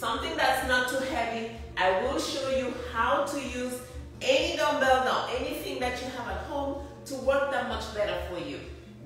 something that's not too heavy. I will show you how to use any dumbbell now, anything that you have at home to work that much better for you.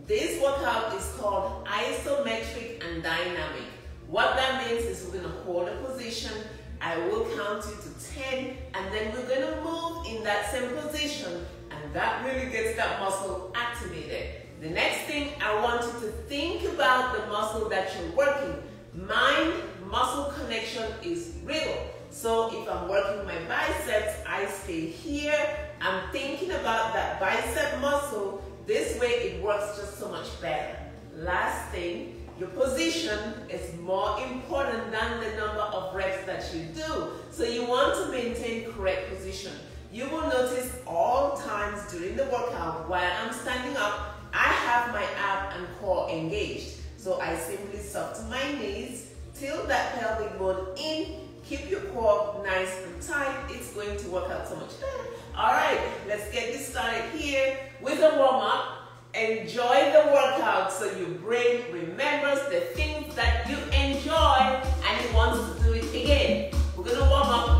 This workout is called isometric and dynamic. What that means is we're gonna hold a position, I will count you to 10, and then we're gonna move in that same position, and that really gets that muscle activated. The next thing I want you to think about the muscle that you're working. Mind muscle connection is real. So if I'm working my biceps, I stay here. I'm thinking about that bicep muscle. This way it works just so much better. Last thing, your position is more important than the number of reps that you do. So you want to maintain correct position. You will notice all times during the workout while I'm standing up, I have my ab and core engaged. So I simply to my knees, tilt that pelvic bone in, keep your core nice and tight. It's going to work out so much better. All right, let's get this started here with a warm up. Enjoy the workout so your brain remembers the things that you enjoy and it wants to do it again. We're gonna warm up,